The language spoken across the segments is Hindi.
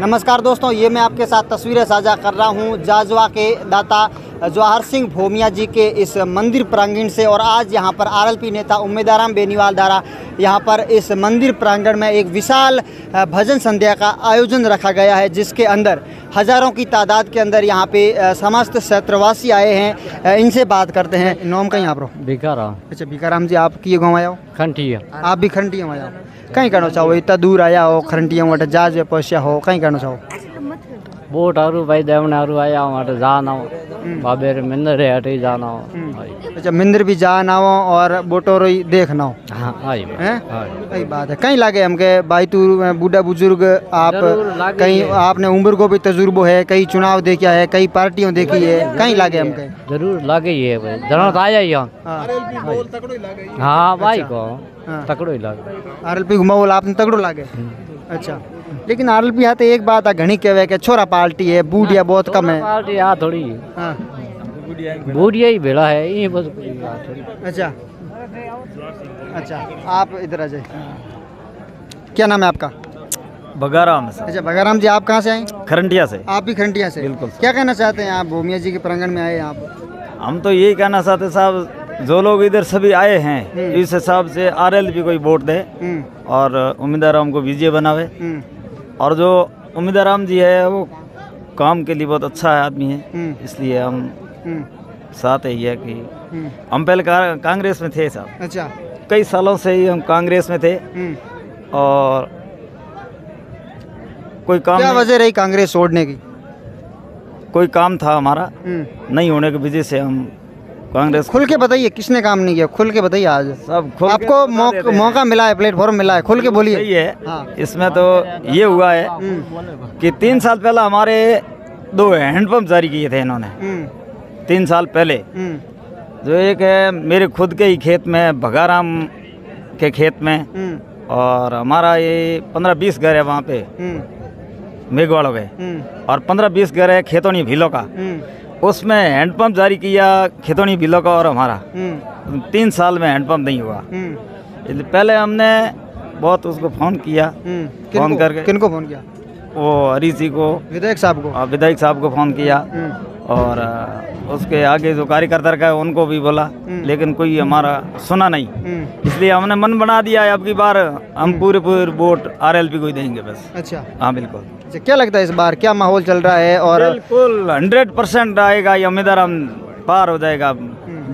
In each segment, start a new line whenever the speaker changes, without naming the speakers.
नमस्कार दोस्तों ये मैं आपके साथ तस्वीरें साझा कर रहा हूँ जाजवा के दाता जवाहर सिंह भोमिया जी के इस मंदिर प्रांगण से और आज यहाँ पर आरएलपी नेता उम्मीदाराम बेनीवाल द्वारा यहाँ पर इस मंदिर प्रांगण में एक विशाल भजन संध्या का आयोजन रखा गया है जिसके अंदर हज़ारों की तादाद के अंदर यहाँ पे समस्त क्षेत्रवासी आए हैं। इनसे बात करते हैं। नोम कहीं आप रहो
भिकारा
अच्छा भिकाराम जी आप किए गाँव आया हो?
खंटिया।
आप भी खरंटिया में आया हो। कहीं करना चाहो इतना दूर आया हो खरंटिया वट जहाज़ में पहुँचा हो कहीं करना चाहो?
बोटहरू भाइ देवनाहरू आयो માટે જાન બાબેર મંદિર હે હટી જાન
अच्छा मंदिर भी जा ना हो और बोटोर ही देख ना हो
હા આઈ
हैं सही बात है कहीं लागे हमके भाई तू बूढ़ा बुजुर्ग आप
जरूर लागे
कहीं
है।
आपने उम्र को भी तजुर्बो है कई चुनाव देखा है कई पार्टियों देखी है कहीं लागे हमके
જરૂર લાગે હે ભાઈ જણો તો આયા યા
हाँ
હા ભાઈ કો
हाँ
તકડો લાગે
आर एल पी घुमा बोला आपने तगड़ो लागे अच्छा लेकिन आरल एल हाथ तो एक बात है घनी कहवे के छोरा पार्टी है बूढ़िया बहुत कम है।
पार्टी आ थोड़ी।
हाँ।
बूढ़िया ही भेड़ा है ये बस
अच्छा। अच्छा आप इधर आ जाए क्या नाम है आपका?
भगाराम से
अच्छा भगाराम जी आप कहाँ से आए?
खरंटिया से।
आप भी खरंटिया से?
बिल्कुल
क्या कहना चाहते हैं आप? भूमिया जी के प्रांगण में आए आप?
हम तो यही कहना चाहते हैं साहब जो लोग इधर सभी आए हैं हम्म। इस हिसाब से आरएलपी कोई वोट दे
हम्म।
और उम्मीदवार हमको विजय बनावे।
हम्म।
और जो उम्मीदवार जी है वो काम के लिए बहुत अच्छा है आदमी है।
हम्म,
इसलिए हम
हम्म,
साथ यही है कि
हम्म।
हम पहले कांग्रेस में थे साहब।
अच्छा।
कई सालों से ही हम कांग्रेस में थे। और कोई काम
क्या वजह रही कांग्रेस छोड़ने की?
कोई काम था हमारा। नहीं होने की वजह से हम कांग्रेस
खुल के बताइए किसने काम नहीं किया? खुल के बताइए आज।
सब खुल
आपको मौक- मौका मिला है प्लेटफॉर्म मिला है खुल के
सही
बोलिए
है।
हाँ।
इसमें तो ये हुआ है कि तीन साल पहले हमारे दो हैंडपम्प जारी किए थे इन्होंने।
हम्म,
तीन साल पहले।
हम्म,
जो एक है मेरे खुद के ही खेत में भगाराम के खेत में।
हम्म,
और हमारा ये पंद्रह बीस घर है वहाँ पे। मेघवाड़ों के
हम्म,
और पंद्रह बीस घर है खेतों खेतोनी भीलों का। उसमें हैंडपम्प जारी किया खेतोनी बिलो का और हमारा।
हम्म,
तीन साल में हैंडपम्प नहीं हुआ।
हम्म,
इसलिए पहले हमने बहुत उसको फ़ोन किया।
हम्म।
फ़ोन करके।
किनको फ़ोन किया?
वो हरी जी को
विधायक साहब को।
विधायक साहब को फ़ोन किया। और उसके आगे जो कार्यकर्ता का है उनको भी बोला। लेकिन कोई हमारा सुना नहीं।
हम्म,
इसलिए हमने मन बना दिया है अब की बार हम पूरे पूरे वोट आरएलपी को ही देंगे बस।
अच्छा।
हाँ बिल्कुल।
अच्छा क्या लगता है इस बार? क्या माहौल चल रहा है और
बिल्कुल हंड्रेड परसेंट आएगा ये उम्मीदवार हम पार हो जाएगा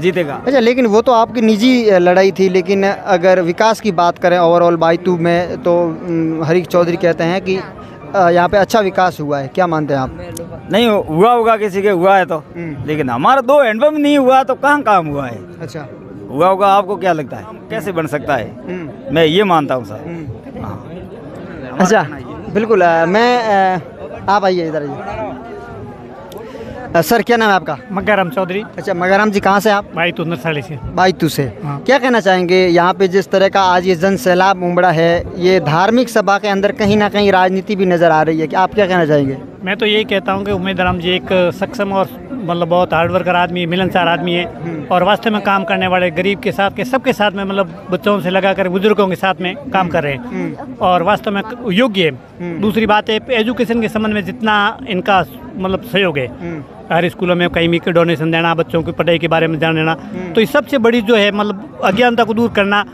जीतेगा।
अच्छा लेकिन वो तो आपकी निजी लड़ाई थी लेकिन अगर विकास की बात करें ओवरऑल बाईतू में तो हरीश चौधरी कहते हैं कि यहाँ पे अच्छा विकास हुआ है क्या मानते हैं आप?
नहीं हुआ होगा किसी के हुआ है तो।
हम्म।
लेकिन हमारा दो हैंडपम्प नहीं हुआ तो कहाँ काम हुआ है?
अच्छा।
हुआ होगा आपको क्या लगता है? कैसे बन सकता है?
हम्म,
मैं ये मानता हूँ सर।
हम्म।
हाँ।
अच्छा बिल्कुल मैं आप आइए इधर आइए। सर क्या नाम है आपका?
मगाराम चौधरी।
अच्छा मगाराम जी कहाँ से आप?
भाई तू नरसाली से।
बाईतू से।
हाँ।
क्या कहना चाहेंगे यहाँ पे जिस तरह का आज ये जन सैलाब उमड़ा है ये धार्मिक सभा के अंदर कहीं ना कहीं राजनीति भी नज़र आ रही है कि आप क्या कहना चाहेंगे?
मैं तो यही कहता हूँ कि उमेद राम जी एक सक्षम और मतलब बहुत हार्ड वर्कर आदमी है मिलनसार आदमी है और वास्तव में काम करने वाले गरीब के साथ के सबके साथ में मतलब बच्चों से लगा कर बुज़ुर्गों के साथ में काम कर रहे हैं। और वास्तव में योग्य है। दूसरी बात है एजुकेशन के संबंध में जितना इनका मतलब सहयोग है। हर स्कूलों में कहीं भी डोनेशन देना बच्चों की पढ़ाई के बारे में जान लेना तो ये सबसे बड़ी जो है मतलब अज्ञानता को दूर करना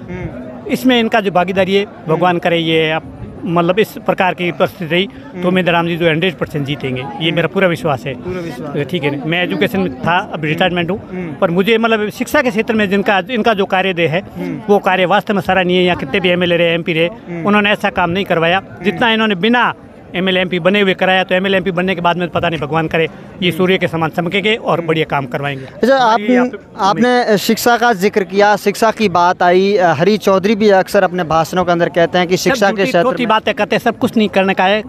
इसमें इनका जो भागीदारी है भगवान करे ये आप मतलब इस प्रकार की परिस्थिति रही तो मेरे राम जी जो हंड्रेड परसेंट जीतेंगे। ये मेरा पूरा विश्वास है। तो ठीक है मैं एजुकेशन में था अब रिटायरमेंट हूँ पर मुझे मतलब शिक्षा के क्षेत्र में जिनका इनका जो कार्य दे है वो कार्य वास्तव में सराहनीय है या कितने भी एमएलए रहे एमपी रहे उन्होंने ऐसा काम नहीं करवाया जितना इन्होंने बिना एम एल बने हुए कराया तो एम एल बनने के बाद में पता नहीं भगवान करे ये सूर्य के समान चमकेंगे और बढ़िया काम करवाएँगे।
अच्छा आप आपने शिक्षा का ज़िक्र किया शिक्षा की बात आई हरी चौधरी भी अक्सर अपने भाषणों के अंदर कहते हैं कि शिक्षा के क्षेत्र
बातें करते हैं सब कुछ नहीं करने का है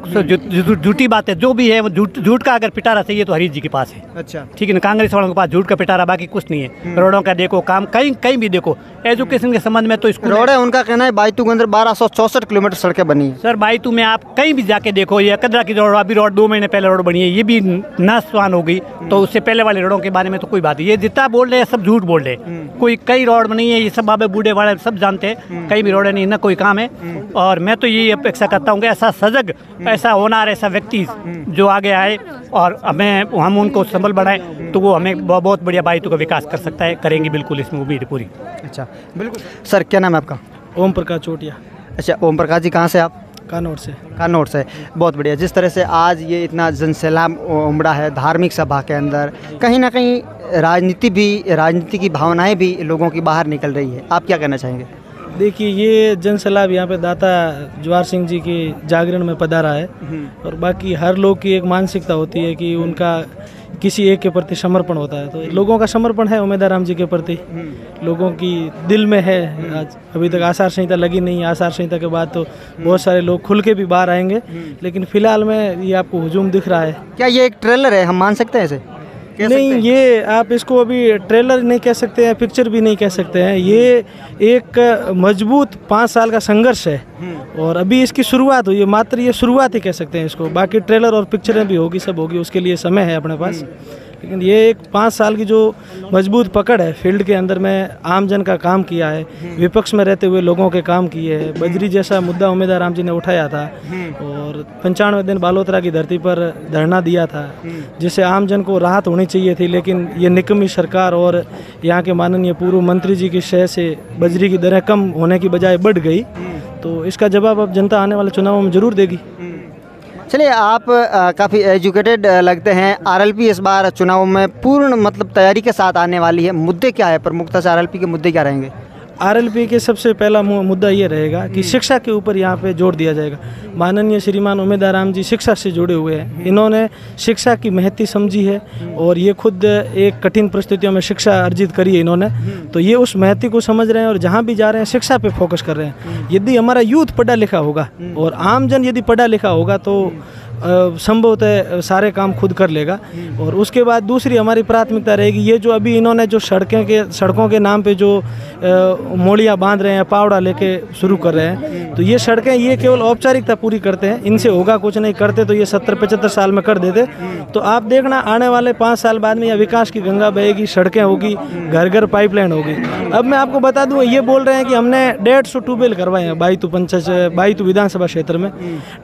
झूठी बातें जो भी है वो झूठ का अगर पिटारा चाहिए तो हरीश जी के पास है।
अच्छा।
ठीक है ना कांग्रेस वालों के पास झूठ का पिटारा बाकी कुछ नहीं है। रोडों का देखो काम कहीं कहीं भी देखो एजुकेशन के संबंध में तो स्कूल
रोड है। उनका कहना है बाईतू के अंदर बारह किलोमीटर सड़कें बनी।
सर बाईतू में आप कहीं भी जाके देखो देखो ये कदरा की रोड अभी रोड दो महीने पहले रोड बनी है ये भी नाशवान हो गई। तो उससे पहले वाले रोडों के बारे में तो कोई बात नहीं। ये जितना बोल रहे हैं सब झूठ बोल रहे हैं। कोई कई रोड नहीं है ये सब बाबे बूढ़े वाले सब जानते हैं। कहीं भी रोड नहीं ना कोई काम है। और मैं तो यही अपेक्षा करता हूँ कि ऐसा सजग ऐसा होनार ऐसा व्यक्ति जो आगे आए और हमें हम उनको संबल बढ़ाएँ तो वो हमें बहुत बढ़िया बाइतों का विकास कर सकता है करेंगे बिल्कुल इसमें उम्मीद पूरी।
अच्छा बिल्कुल। सर क्या नाम है आपका?
ओम प्रकाश चोटिया।
अच्छा ओम प्रकाश जी कहाँ से आप?
कानौर से।
कानौर से। बहुत बढ़िया। जिस तरह से आज ये इतना जनसैलाब उमड़ा है धार्मिक सभा के अंदर कहीं ना कहीं राजनीति भी राजनीति की भावनाएँ भी लोगों की बाहर निकल रही है। आप क्या कहना चाहेंगे?
देखिए ये जन सैलाब यहाँ पे दाता जवाहर सिंह जी के जागरण में पधारा है और बाकी हर लोग की एक मानसिकता होती है कि उनका किसी एक के प्रति समर्पण होता है। तो लोगों का समर्पण है उमेदा राम जी के प्रति। लोगों की दिल में है। आज अभी तक आचार संहिता लगी नहीं, आचार संहिता के बाद तो बहुत सारे लोग खुल के भी बाहर आएँगे। लेकिन फ़िलहाल में ये आपको हजूम दिख रहा है।
क्या ये एक ट्रेलर है, हम मान सकते हैं इसे?
नहीं
सकते?
ये आप इसको अभी ट्रेलर नहीं कह सकते हैं पिक्चर भी नहीं कह सकते हैं। ये एक मज़बूत पाँच साल का संघर्ष है। और अभी इसकी शुरुआत हुई है मात्र ये शुरुआत ही कह सकते हैं इसको। बाकी ट्रेलर और पिक्चरें भी होगी सब होगी उसके लिए समय है अपने पास। लेकिन ये एक पाँच साल की जो मज़बूत पकड़ है, फ़ील्ड के अंदर में आम जन का काम किया है, विपक्ष में रहते हुए लोगों के काम किए हैं। बजरी जैसा मुद्दा उम्मीदवार राम जी ने उठाया था और पंचानवे दिन बालोतरा की धरती पर धरना दिया था, जिससे आम जन को राहत होनी चाहिए थी, लेकिन ये निकमी सरकार और यहाँ के माननीय पूर्व मंत्री जी की शय से बजरी की दरें कम होने की बजाय बढ़ गई। तो इसका जवाब अब जनता आने वाले चुनावों में ज़रूर देगी।
चलिए, आप काफ़ी एजुकेटेड लगते हैं। आरएलपी इस बार चुनाव में पूर्ण मतलब तैयारी के साथ आने वाली है। मुद्दे क्या है? प्रमुखता से आरएलपी के मुद्दे क्या रहेंगे?
आरएलपी के सबसे पहला मुद्दा ये रहेगा कि शिक्षा के ऊपर यहाँ पे ज़ोर दिया जाएगा। माननीय श्रीमान उमेदाराम जी शिक्षा से जुड़े हुए हैं। इन्होंने शिक्षा की महत्ती समझी है और ये खुद एक कठिन परिस्थितियों में शिक्षा अर्जित करी है इन्होंने। तो ये उस महत्ती को समझ रहे हैं और जहाँ भी जा रहे हैं शिक्षा पे फोकस कर रहे हैं। यदि हमारा यूथ पढ़ा लिखा होगा और आमजन यदि पढ़ा लिखा होगा तो संभवतः सारे काम खुद कर लेगा। और उसके बाद दूसरी हमारी प्राथमिकता रहेगी, ये जो अभी इन्होंने जो सड़कें के, सड़कों के नाम पे जो मोड़ियाँ बाँध रहे हैं, पावड़ा लेके शुरू कर रहे हैं तो ये सड़कें ये केवल औपचारिकता पूरी करते हैं, इनसे होगा कुछ नहीं, करते तो ये सत्तर, पचहत्तर साल में कर देते। तो आप देखना, आने वाले पाँच साल बाद में यह विकास की गंगा बहेगी, सड़कें होगी घर घर पाइपलाइन होगी। अब मैं आपको बता दूँ, ये बोल रहे हैं कि हमने डेढ़ सौ ट्यूबवेल करवाए हैं बाईतू पंचायत, बाईतू विधानसभा क्षेत्र में।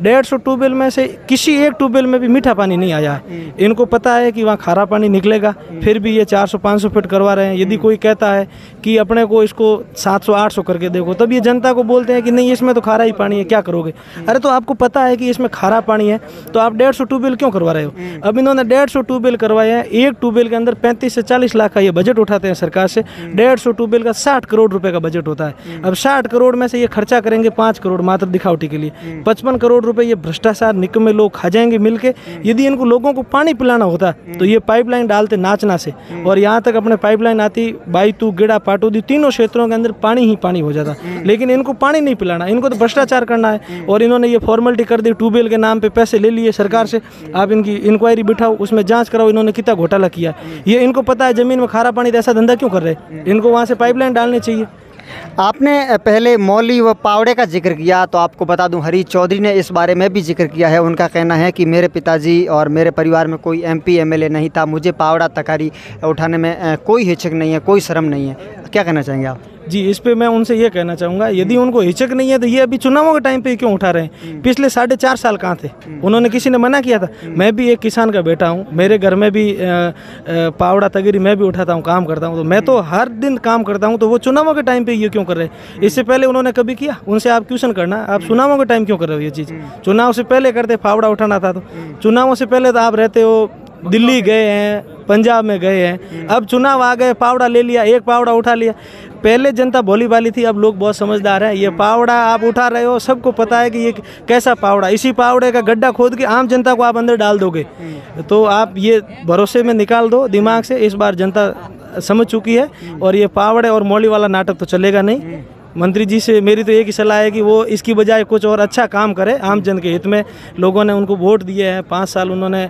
डेढ़ सौ ट्यूबवेल में से किसी एक ट्यूबवेल में भी मीठा पानी नहीं आया है। इनको पता है कि वहाँ खारा पानी निकलेगा, फिर भी ये 400 500 फीट करवा रहे हैं। यदि कोई कहता है कि अपने को इसको 700 800 करके देखो, तब ये जनता को बोलते हैं कि नहीं, इसमें तो खारा ही पानी है, क्या करोगे? अरे तो आपको पता है कि इसमें खारा पानी है तो आप डेढ़ सौ क्यों करवा रहे हो? अब इन्होंने डेढ़ सौ ट्यूबवेल करवाए हैं, एक ट्यूबवेल के अंदर पैंतीस से चालीस लाख का ये बजट उठाते हैं सरकार से। डेढ़ सौ का साठ करोड़ रुपए का बजट होता है। अब साठ करोड़ में से ये खर्चा करेंगे पाँच करोड़, मात्र दिखावटी के लिए। पचपन करोड़ रुपए ये भ्रष्टाचार निकमे लोग खा जाएँगे मिलके। यदि इनको लोगों को पानी पिलाना होता तो ये पाइपलाइन डालते नाचना से। और यहाँ तक अपने पाइपलाइन आती, बाईतू, गिड़ा, पाटोदी, तीनों क्षेत्रों के अंदर पानी ही पानी हो जाता। लेकिन इनको पानी नहीं पिलाना, इनको तो भ्रष्टाचार करना है। और इन्होंने ये फॉर्मेलिटी कर दी, ट्यूबवेल के नाम पर पैसे ले लिए सरकार से। आप इनकी इंक्वायरी बिठाओ, उसमें जाँच कराओ, इन्होंने कितना घोटाला किया। ये इनको पता है, ज़मीन में खारा पानी तो ऐसा धंधा क्यों कर रहे? इनको वहाँ से पाइपलाइन डालनी चाहिए।
आपने पहले मौली व पावड़े का ज़िक्र किया तो आपको बता दूँ, हरी चौधरी ने इस बारे में भी ज़िक्र किया है। उनका कहना है कि मेरे पिताजी और मेरे परिवार में कोई एमपी एमएलए नहीं था। मुझे पावड़ा तकारी उठाने में कोई हिचक नहीं है, कोई शर्म नहीं है। क्या कहना चाहेंगे आप?
जी इस पे मैं उनसे ये कहना चाहूँगा यदि उनको हिचक नहीं है तो ये अभी चुनावों के टाइम पे क्यों उठा रहे हैं? पिछले साढ़े चार साल कहाँ थे? उन्होंने किसी ने मना किया था? मैं भी एक किसान का बेटा हूँ मेरे घर में भी पावड़ा तगरी मैं भी उठाता हूँ काम करता हूँ तो मैं तो हर दिन काम करता हूँ तो वो चुनावों के टाइम पर ये क्यों कर रहे हैं? इससे पहले उन्होंने कभी किया? उनसे आप क्वेश्चन करना आप चुनावों के टाइम क्यों कर रहे हो ये चीज़? चुनाव से पहले करते फावड़ा उठाना था तो? चुनावों से पहले तो आप रहते हो दिल्ली गए हैं पंजाब में गए हैं। अब चुनाव आ गए पावड़ा ले लिया एक पावड़ा उठा लिया। पहले जनता भोली भाली थी अब लोग बहुत समझदार हैं। ये पावड़ा आप उठा रहे हो सबको पता है कि ये कैसा पावड़ा इसी पावड़े का गड्ढा खोद के आम जनता को आप अंदर डाल दोगे। तो आप ये भरोसे में निकाल दो दिमाग से इस बार जनता समझ चुकी है। और ये पावड़े और मौली वाला नाटक तो चलेगा नहीं। मंत्री जी से मेरी तो एक ही सलाह है कि वो इसकी बजाय कुछ और अच्छा काम करे आम जन के हित में। लोगों ने उनको वोट दिए हैं, पाँच साल उन्होंने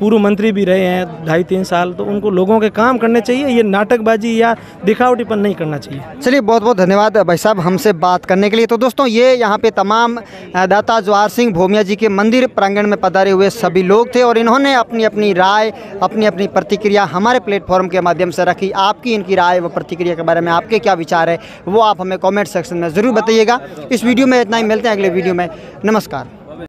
पूर्व मंत्री भी रहे हैं, ढाई तीन साल तो उनको लोगों के काम करने चाहिए, ये नाटकबाजी या दिखावटीपन नहीं करना चाहिए।
चलिए बहुत बहुत धन्यवाद भाई साहब हमसे बात करने के लिए। तो दोस्तों, ये यहाँ पे तमाम दाता जवाहर सिंह भोमिया जी के मंदिर प्रांगण में पधारे हुए सभी लोग थे और इन्होंने अपनी अपनी राय अपनी अपनी प्रतिक्रिया हमारे प्लेटफॉर्म के माध्यम से रखी। आपकी इनकी राय व प्रतिक्रिया के बारे में आपके क्या विचार है वो आप हमें कमेंट सेक्शन में ज़रूर बताइएगा। इस वीडियो में इतना ही, मिलते हैं अगले वीडियो में। नमस्कार।